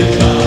Take time.